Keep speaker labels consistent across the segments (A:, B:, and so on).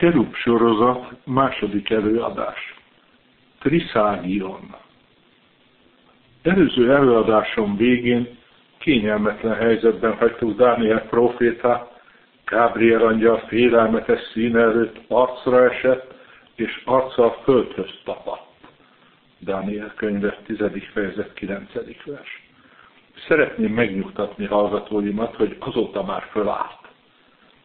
A: Kerub sorozat második előadás. Triszágion. Előző előadásom végén kényelmetlen helyzetben hagytuk Dániel profétát, Gábriel angyal félelmetes szín előtt arcra esett, és arca a földhöz tapadt. Dániel könyve 10. fejezet 9. vers. Szeretném megnyugtatni hallgatóimat, hogy azóta már fölállt.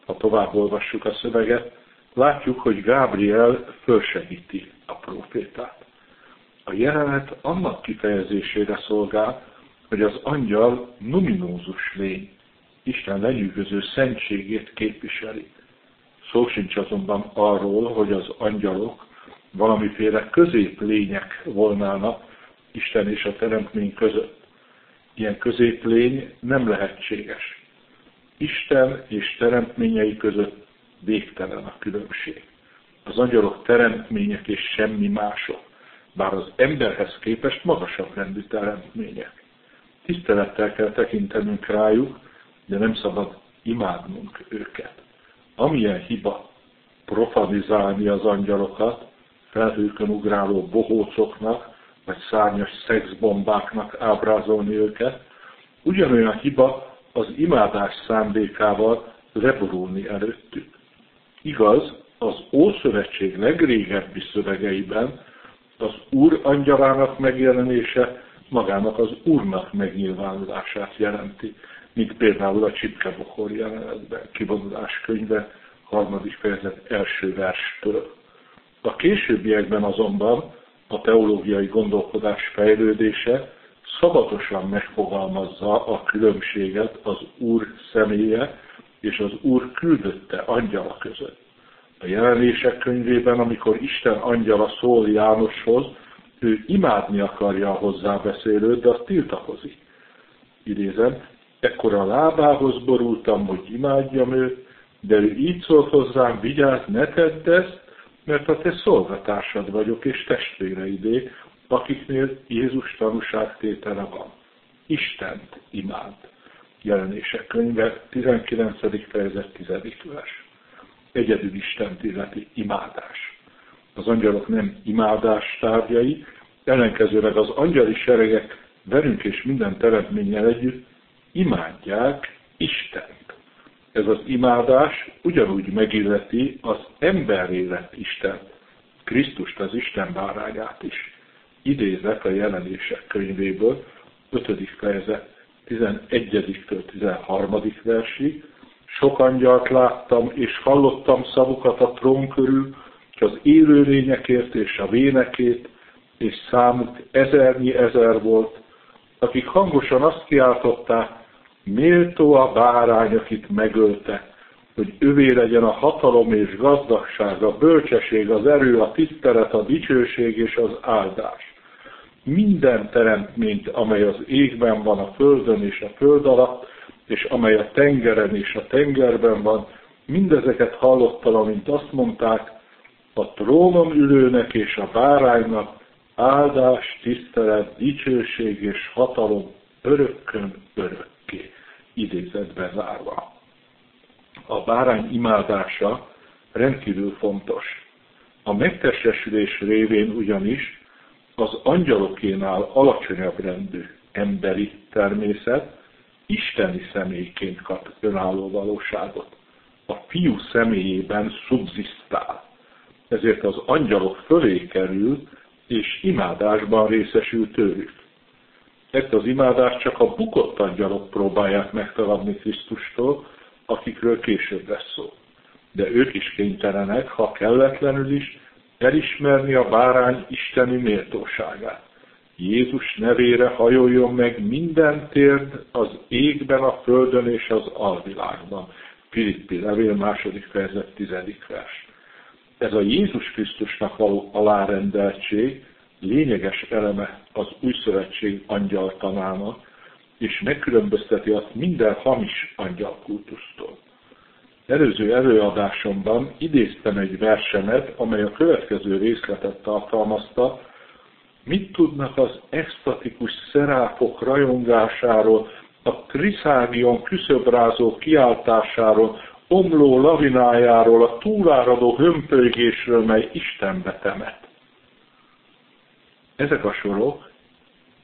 A: Ha tovább olvassuk a szöveget, látjuk, hogy Gábriel fölsegíti a profétát. A jelenet annak kifejezésére szolgál, hogy az angyal numinózus lény, Isten lenyűgöző szentségét képviseli. Szó sincs azonban arról, hogy az angyalok valamiféle középlények volnának Isten és a teremtmény között. Ilyen középlény nem lehetséges. Isten és teremtményei között végtelen a különbség. Az angyalok teremtmények és semmi mások, bár az emberhez képest magasabb rendű teremtmények. Tisztelettel kell tekintenünk rájuk, de nem szabad imádnunk őket. Amilyen hiba profanizálni az angyalokat, felhőkön ugráló bohócoknak, vagy szárnyas szexbombáknak ábrázolni őket, ugyanolyan hiba az imádás szándékával leborulni előttük. Igaz, az Ószövetség legrégebbi szövegeiben az Úr angyalának megjelenése magának az Úrnak megnyilvánulását jelenti, mint például a Csipkebokhor jelenetben, kivonulás könyve, harmadik fejezet első verstől. A későbbiekben azonban a teológiai gondolkodás fejlődése szabatosan megfogalmazza a különbséget az Úr személye és az Úr küldötte angyala között. A jelenések könyvében, amikor Isten angyala szól Jánoshoz, ő imádni akarja a hozzábeszélőt, de azt tiltakozik. Idézem, ekkor a lábához borultam, hogy imádjam őt, de ő így szólt hozzám, vigyázz, ne tedd ezt, mert a te szolgatásad vagyok, és testvéreidé, akiknél Jézus tanúságtétele van. Istent imád. Jelenések könyve, 19. fejezet, 10. vers. Egyedül Istent illeti imádás. Az angyalok nem imádás tárgyai, ellenkezőleg az angyali seregek velünk és minden teremtménnyel együtt imádják Istent. Ez az imádás ugyanúgy megilleti az emberré lett Istent, Krisztust, az Isten bárányát is. Idézek a jelenések könyvéből, 5. fejezet 11-től 13. versig, sok angyalt láttam, és hallottam szavukat a trón körül, és az élőlényekért és a vénekét, és számuk ezernyi ezer volt, akik hangosan azt kiáltották, méltó a bárány, akit megölte, hogy övé legyen a hatalom és gazdagság, a bölcsesség, az erő, a tisztelet, a dicsőség és az áldás minden teremtményt, amely az égben van, a földön és a föld alatt, és amely a tengeren és a tengerben van, mindezeket hallottam, amint azt mondták, a trónon ülőnek és a báránynak áldás, tisztelet, dicsőség és hatalom örökkön örökké, idézetben zárva. A bárány imádása rendkívül fontos. A megtestesülés révén ugyanis az angyalokénál alacsonyabb rendű emberi természet isteni személyként kap önálló valóságot. A fiú személyében szubzisztál. Ezért az angyalok fölé kerül, és imádásban részesül tőlük. Ezt az imádást csak a bukott angyalok próbálják megtagadni Krisztustól, akikről később lesz szó. De ők is kénytelenek, ha kelletlenül is, elismerni a bárány isteni méltóságát. Jézus nevére hajoljon meg minden térd az égben, a földön és az alvilágban. Filippi levél második fejezet tizedik vers. Ez a Jézus Krisztusnak való alárendeltség lényeges eleme az új szövetség angyaltanának, és megkülönbözteti azt minden hamis angyalkultusztól. Előző előadásomban idéztem egy versemet, amely a következő részletet tartalmazta, mit tudnak az extatikus szeráfok rajongásáról, a triszágion küszöbrázó kiáltásáról, omló lavinájáról, a túláradó hömpölygésről, mely Istenbe temet. Ezek a sorok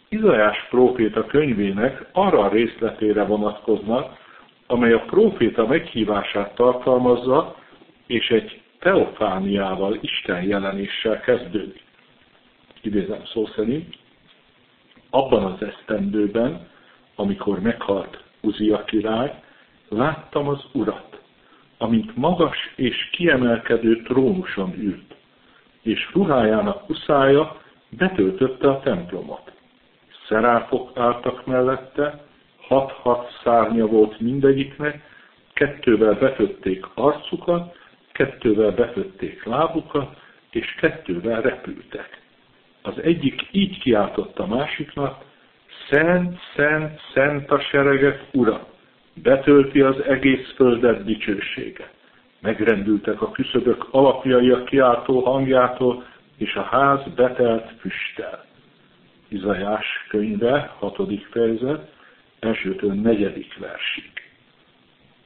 A: Izajás próféta könyvének arra részletére vonatkoznak, amely a próféta meghívását tartalmazza, és egy teofániával, Isten jelenéssel kezdődik. Idézem szó szerint, abban az esztendőben, amikor meghalt Uzia király, láttam az urat, amint magas és kiemelkedő trónuson ült, és ruhájának uszája betöltötte a templomot. Szeráfok álltak mellette, hat-hat szárnya volt mindegyiknek, kettővel betötték arcukat, kettővel betötték lábukat, és kettővel repültek. Az egyik így kiáltott a másiknak, Szent, szent, szent a seregek ura, betölti az egész földet dicsősége. Megrendültek a küszöbök alapjai a kiáltó hangjától, és a ház betelt füsttel. Izajás könyve, hatodik fejezet, elsőtől negyedik versig.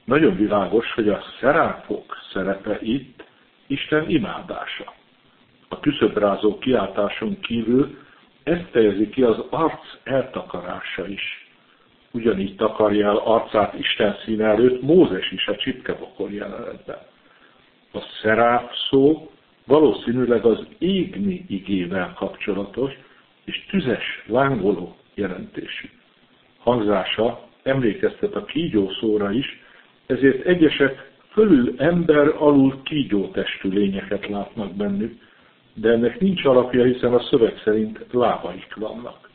A: Nagyon világos, hogy a szeráfok szerepe itt Isten imádása. A küszöbrázó kiáltáson kívül ezt fejezi ki az arc eltakarása is. Ugyanígy takarja el arcát Isten színe előtt Mózes is a csipkebokor jelenetben. A szeráf szó valószínűleg az égni igével kapcsolatos és tüzes, lángoló jelentésű. Hangzása emlékeztet a kígyó szóra is, ezért egyesek fölül ember alul kígyó testű lényeket látnak bennük, de ennek nincs alapja, hiszen a szöveg szerint lábaik vannak.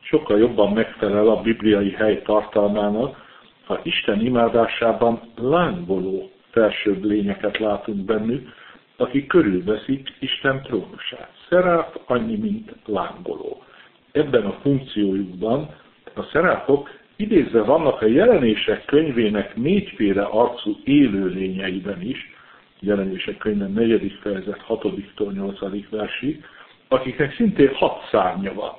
A: Sokkal jobban megfelel a bibliai hely tartalmának, ha Isten imádásában lángoló felsőbb lényeket látunk bennük, akik körülveszik Isten trónusát. Szeráf annyi, mint lángoló. Ebben a funkciójukban a szeráfok idézve vannak a jelenések könyvének négyféle arcú élőlényeiben is, jelenések könyve 4. fejezet 6-tól 8. versig, akiknek szintén hat szárnya van,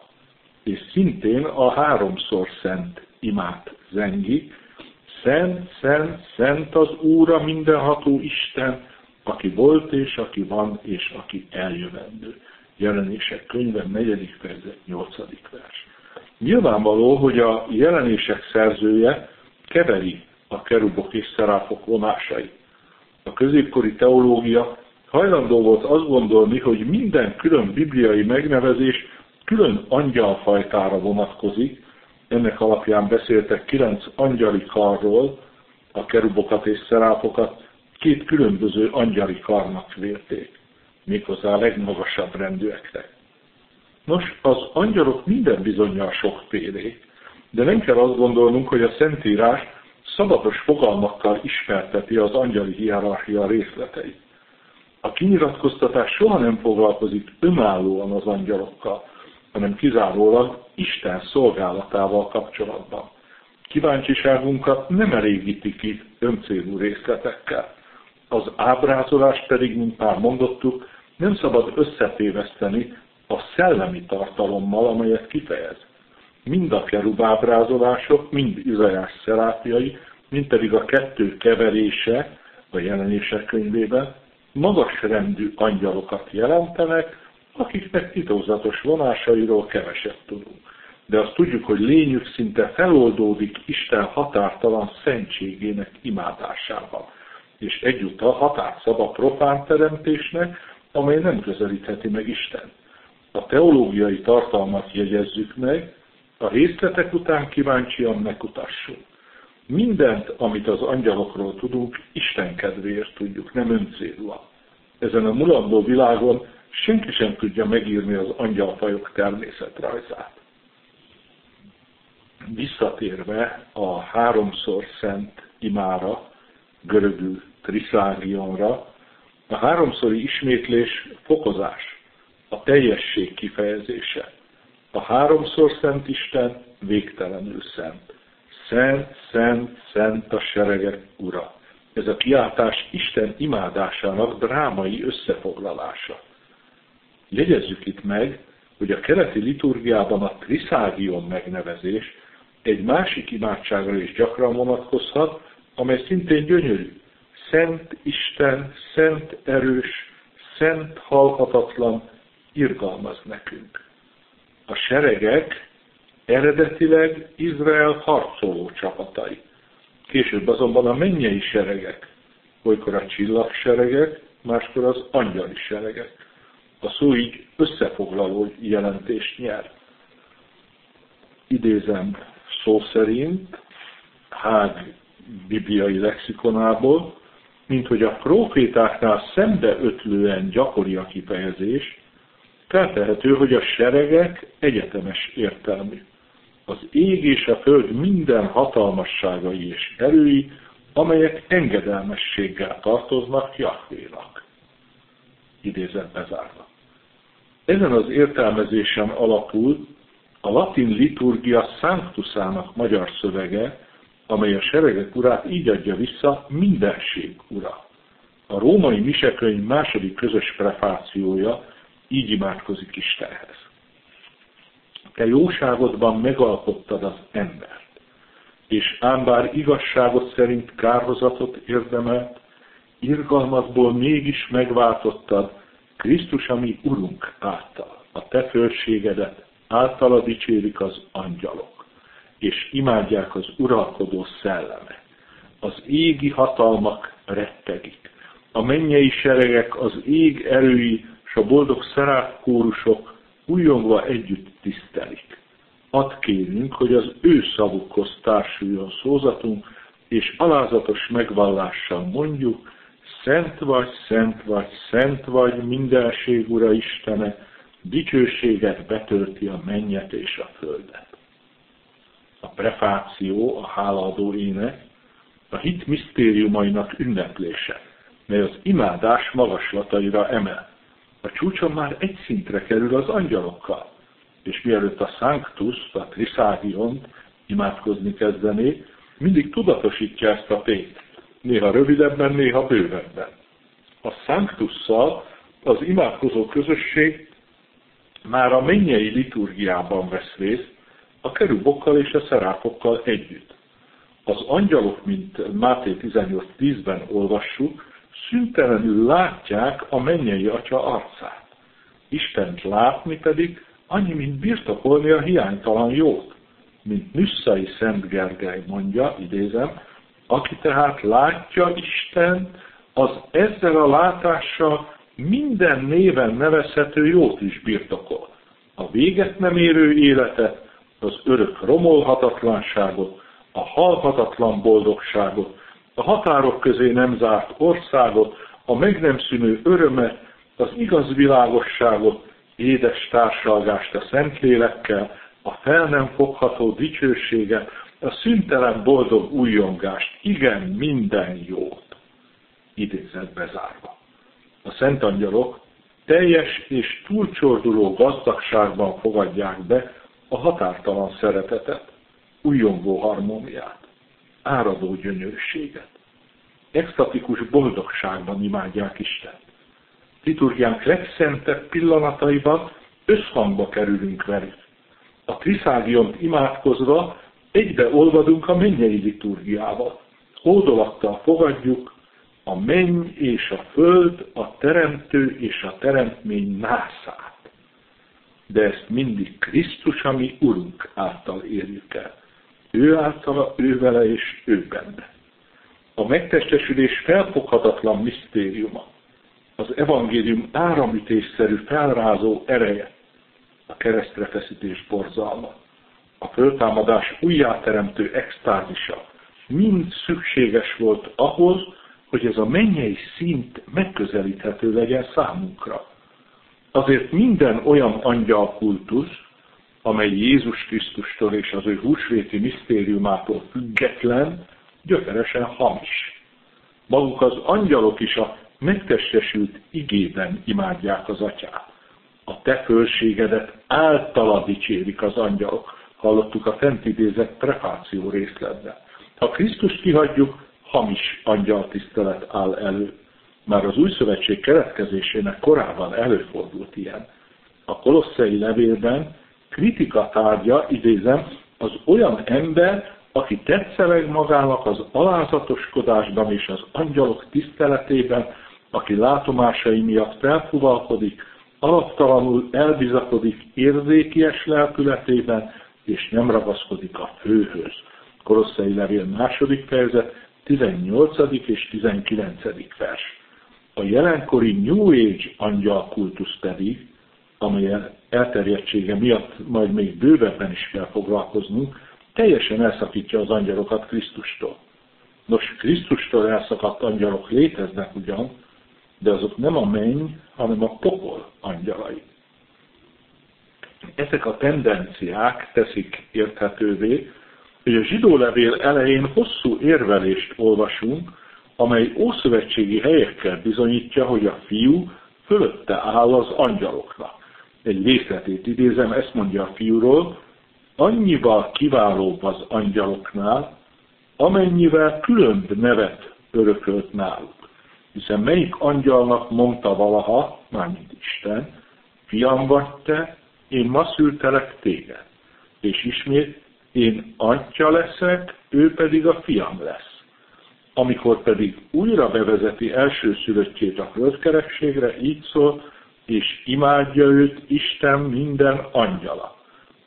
A: és szintén a háromszor szent imát zengi, Szent, szent, szent az Úra mindenható Isten, aki volt és aki van és aki eljövendő. Jelenések könyve 4. fejezet 8. vers. Nyilvánvaló, hogy a jelenések szerzője keveri a kerubok és szeráfok vonásait. A középkori teológia hajlandó volt azt gondolni, hogy minden külön bibliai megnevezés külön angyalfajtára vonatkozik, ennek alapján beszéltek kilenc angyali karról, a kerubokat és szeráfokat két különböző angyali karnak vélték, méghozzá a legmagasabb rendűeknek. Nos, az angyalok minden bizonyal sokfélék, de nem kell azt gondolnunk, hogy a Szentírás szabatos fogalmakkal ismerteti az angyali hierarchia részleteit. A kinyilatkoztatás soha nem foglalkozik önállóan az angyalokkal, hanem kizárólag Isten szolgálatával kapcsolatban. Kíváncsiságunkat nem elégíti ki öncélú részletekkel. Az ábrázolás pedig, mint már mondottuk, nem szabad összetéveszteni a szellemi tartalommal, amelyet kifejez. Mind a kerub ábrázolások, mind Izajás szerápiai, mind pedig a kettő keverése a jelenések könyvében magas rendű angyalokat jelentenek, akiknek titokzatos vonásairól keveset tudunk. De azt tudjuk, hogy lényük szinte feloldódik Isten határtalan szentségének imádásával, és egyúttal határt szab a profán teremtésnek, amely nem közelítheti meg Isten. A teológiai tartalmat jegyezzük meg, a részletek után kíváncsian megkutassunk. Mindent, amit az angyalokról tudunk, Isten kedvéért tudjuk, nem öncélúan. Ezen a mulandó világon senki sem tudja megírni az angyalfajok természetrajzát. Visszatérve a háromszor szent imára, görögül triszágionra, a háromszori ismétlés fokozás, a teljesség kifejezése. A háromszor szent Isten végtelenül szent. Szent, szent, szent a seregek ura. Ez a kiáltás Isten imádásának drámai összefoglalása. Jegyezzük itt meg, hogy a keleti liturgiában a triszágion megnevezés egy másik imádságra is gyakran vonatkozhat, amely szintén gyönyörű. szent Isten, szent erős, szent halhatatlan irgalmaz nekünk. A seregek eredetileg Izrael harcoló csapatai. Később azonban a mennyei seregek, olykor a csillagseregek, máskor az angyali seregek. A szó így összefoglaló jelentést nyer. Idézem szó szerint, Hág bibliai lexikonából, mint hogy a profétáknál szembeötlően gyakori a kifejezés, feltehető, hogy a seregek egyetemes értelmű. Az ég és a föld minden hatalmasságai és erői, amelyek engedelmességgel tartoznak Jahvénak. Idézet bezárva. Ezen az értelmezésen alapul a latin liturgia Sanctusának magyar szövege, amely a seregek urát így adja vissza mindenség ura. A római misekönyv második közös prefációja így imádkozik Istenhez. Te jóságodban megalkottad az embert, és ám bár igazságot szerint kárhozatot érdemelt, irgalmatból mégis megváltottad Krisztus, ami Urunk által. A te fölségedet általa dicsérik az angyalok, és imádják az uralkodó szelleme. Az égi hatalmak rettegik. A mennyei seregek, az ég erői, és a boldog szerát kórusok újongva együtt tisztelik. Add kérünk, hogy az ő szavukhoz társuljon szózatunk, és alázatos megvallással mondjuk, Szent vagy, szent vagy, szent vagy, mindenség Ura Istene, dicsőséget betölti a mennyet és a földet. A prefáció, a hálaadó ének, a hit misztériumainak ünneplése, mely az imádás magaslataira emel. A csúcson már egy szintre kerül az angyalokkal, és mielőtt a Sanctus, a Triságiont imádkozni kezdené, mindig tudatosítja ezt a tényt néha rövidebben, néha bővebben. A Sanctusszal az imádkozó közösség már a mennyei liturgiában vesz részt, a kerubokkal és a szeráfokkal együtt. Az angyalok, mint Máté 18.10-ben olvassuk, szüntelenül látják a mennyei atya arcát. Istent látni pedig annyi, mint birtokolni a hiánytalan jót. Mint Nüsszai Szent Gergely mondja, idézem, aki tehát látja Isten, az ezzel a látással minden néven nevezhető jót is birtokol. A véget nem érő életet, az örök romolhatatlanságot, a halhatatlan boldogságot, a határok közé nem zárt országot, a meg nem szűnő örömet, az igaz világosságot, édes társalgást a Szentlélekkel, a fel nem fogható dicsőséget, a szüntelen boldog újongást, igen, minden jót. Idézett bezárva. A szent angyalok teljes és túlcsorduló gazdagságban fogadják be a határtalan szeretetet, újongó harmóniát, áradó gyönyörűséget. Extatikus boldogságban imádják Istent. Liturgiánk legszentebb pillanataiban összhangba kerülünk velük. A Triszágiont imádkozva egybe olvadunk a mennyei liturgiával. Hódolattal fogadjuk a menny és a föld, a teremtő és a teremtmény nászát. De ezt mindig Krisztus, ami Urunk által érjük el. Ő általa, ő vele és ő benne. A megtestesülés felfoghatatlan misztériuma, az evangélium áramütésszerű felrázó ereje, a keresztre feszítés borzalma a föltámadás újjáteremtő extázisa mind szükséges volt ahhoz, hogy ez a mennyei szint megközelíthető legyen számunkra. Azért minden olyan angyalkultusz, amely Jézus Krisztustól és az ő húsvéti misztériumától független, gyökeresen hamis. Maguk az angyalok is a megtestesült igében imádják az atyát. A te fölségedet általa dicsérik az angyalok hallottuk a fent idézett prefáció részletben. Ha Krisztus kihagyjuk, hamis angyal tisztelet áll elő. Már az új szövetség keretkezésének korában előfordult ilyen. A kolosszai levélben kritika tárgya, idézem, az olyan ember, aki tetszeleg magának az alázatoskodásban és az angyalok tiszteletében, aki látomásai miatt felfuvalkodik, alaptalanul elbizakodik érzékies lelkületében, és nem ragaszkodik a főhöz. Kolosszai levél második fejezet, 18. és 19. vers. A jelenkori New Age angyal kultusz pedig, amely elterjedtsége miatt majd még bővebben is kell foglalkoznunk, teljesen elszakítja az angyalokat Krisztustól. Nos, Krisztustól elszakadt angyalok léteznek ugyan, de azok nem a menny, hanem a pokol angyalai. Ezek a tendenciák teszik érthetővé, hogy a zsidó levél elején hosszú érvelést olvasunk, amely ószövetségi helyekkel bizonyítja, hogy a fiú fölötte áll az angyaloknak. Egy részletét idézem, ezt mondja a fiúról, annyival kiválóbb az angyaloknál, amennyivel különb nevet örökölt náluk. Hiszen melyik angyalnak mondta valaha, mármint Isten, fiam vagy te, én ma szültelek téged. És ismét, én atya leszek, ő pedig a fiam lesz. Amikor pedig újra bevezeti első szülöttjét a földkerekségre, így szól, és imádja őt Isten minden angyala.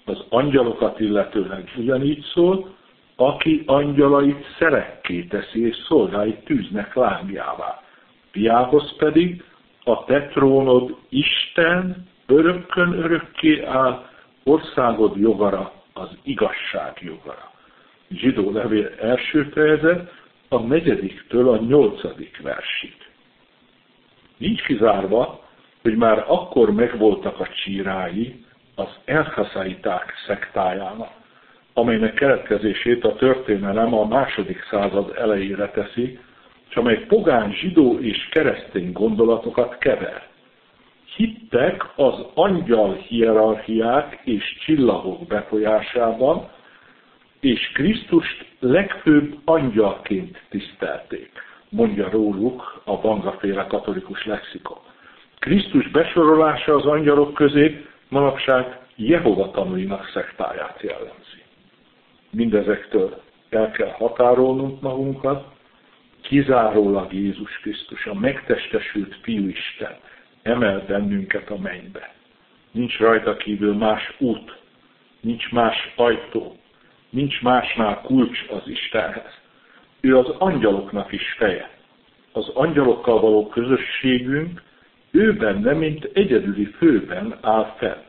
A: Az angyalokat illetőleg ugyanígy szól, aki angyalait szerekké teszi, és szolgáit tűznek lángjává. Piához pedig a te trónod Isten örökkön örökké áll, országod jogara az igazság jogara. Zsidó levél első fejezet a negyediktől a nyolcadik versig. Nincs kizárva, hogy már akkor megvoltak a csírái az elhaszaiták szektájának, amelynek keletkezését a történelem a második század elejére teszi, és amely pogán, zsidó és keresztény gondolatokat kever. Hittek az angyal hierarchiák és csillagok befolyásában, és Krisztust legfőbb angyalként tisztelték, mondja róluk a bangaféle katolikus lexikon. Krisztus besorolása az angyalok közé manapság Jehova tanúinak szektáját jellemzi. Mindezektől el kell határolnunk magunkat, kizárólag Jézus Krisztus, a megtestesült Fiúisten emel bennünket a mennybe. Nincs rajta kívül más út, nincs más ajtó, nincs másnál kulcs az Istenhez. Ő az angyaloknak is feje. Az angyalokkal való közösségünk ő benne, mint egyedüli főben áll fel.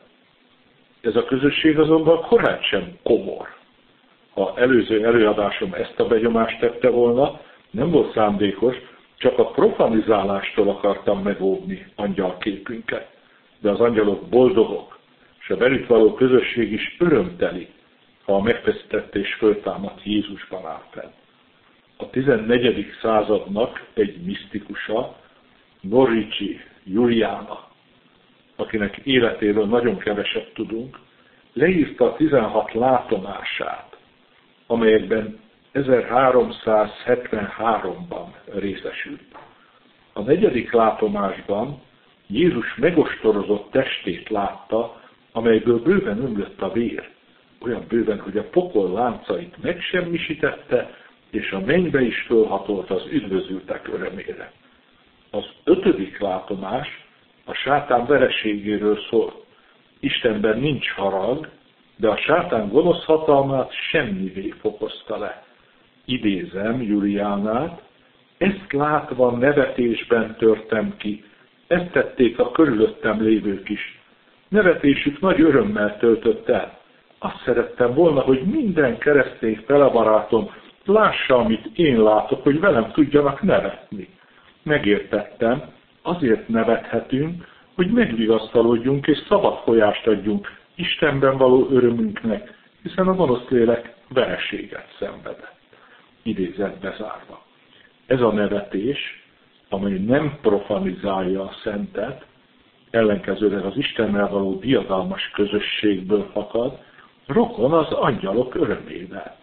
A: Ez a közösség azonban korán sem komor. Ha előző előadásom ezt a begyomást tette volna, nem volt szándékos, csak a profanizálástól akartam megóvni angyalképünket. De az angyalok boldogok, és a velük való közösség is örömteli, ha a megfeszített és föltámadt Jézusban áll fel. A 14. századnak egy misztikusa, Noricsi Juliana, akinek életéről nagyon keveset tudunk, leírta a 16 látomását, amelyekben 1373-ban részesült. A negyedik látomásban Jézus megostorozott testét látta, amelyből bőven ömlött a vér. Olyan bőven, hogy a pokol láncait megsemmisítette, és a mennybe is fölhatolt az üdvözültek örömére. Az ötödik látomás a sátán vereségéről szól. Istenben nincs harag, de a sátán gonosz hatalmát semmivé fokozta le idézem Juliánát, ezt látva nevetésben törtem ki, ezt tették a körülöttem lévők is. Nevetésük nagy örömmel töltött el. Azt szerettem volna, hogy minden keresztény felebarátom lássa, amit én látok, hogy velem tudjanak nevetni. Megértettem, azért nevethetünk, hogy megvigasztalodjunk és szabad folyást adjunk Istenben való örömünknek, hiszen a gonosz lélek vereséget szenvedett idézett bezárva. Ez a nevetés, amely nem profanizálja a szentet, ellenkezőleg az Istennel való diadalmas közösségből fakad, rokon az angyalok örömével.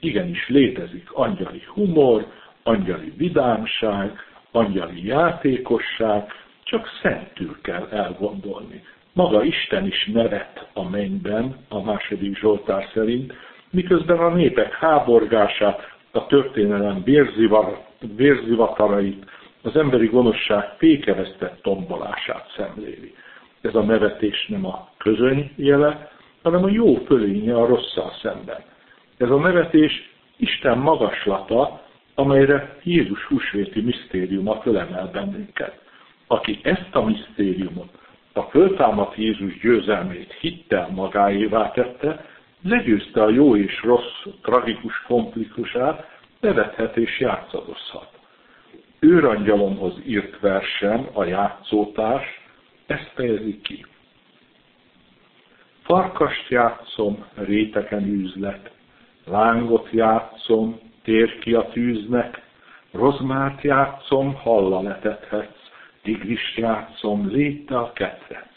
A: Igenis létezik angyali humor, angyali vidámság, angyali játékosság, csak szentül kell elgondolni. Maga Isten is nevet a mennyben, a második Zsoltár szerint, miközben a népek háborgását, a történelem vérzivatarait, az emberi gonoszság fékevesztett tombolását szemléli. Ez a nevetés nem a közöny jele, hanem a jó fölénye a rosszal szemben. Ez a nevetés Isten magaslata, amelyre Jézus húsvéti misztériuma fölemel bennünket. Aki ezt a misztériumot, a föltámadt Jézus győzelmét hittel magáévá tette, legyőzte a jó és rossz tragikus konfliktusát, nevethet és játszadozhat. Őrangyalomhoz írt versen a játszótárs ezt fejezi ki. Farkast játszom, réteken üzlet, lángot játszom, tér ki a tűznek, rozmát játszom, halla letethetsz, tigrist játszom, léte a ketrec.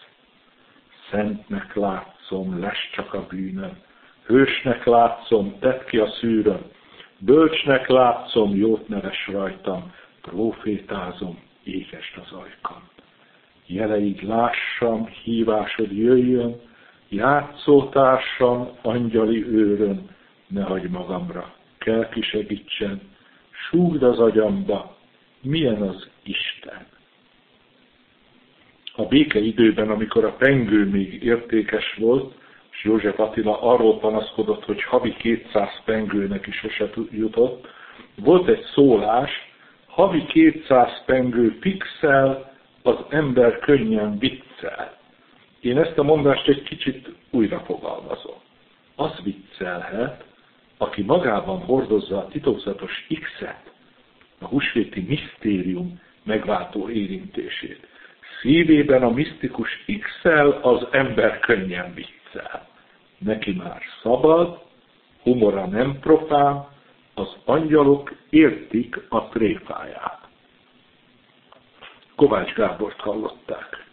A: Szentnek látszom, lesz csak a bűnöm, hősnek látszom, tedd ki a szűröm, bölcsnek látszom, jót neves rajtam, profétázom, ékest az ajkam. Jeleig lássam, hívásod jöjjön, játszótársam, angyali őrön, ne hagy magamra, kell ki segítsen, súgd az agyamba, milyen az Isten. A béke időben, amikor a pengő még értékes volt, és József Attila arról panaszkodott, hogy havi 200 pengőnek is sose jutott, volt egy szólás, havi 200 pengő pixel, az ember könnyen viccel. Én ezt a mondást egy kicsit újra fogalmazom. Az viccelhet, aki magában hordozza a titokzatos X-et, a húsvéti misztérium megváltó érintését. Szívében a misztikus x az ember könnyen viccel. Neki már szabad, humora nem profán, az angyalok értik a tréfáját. Kovács Gábort hallották.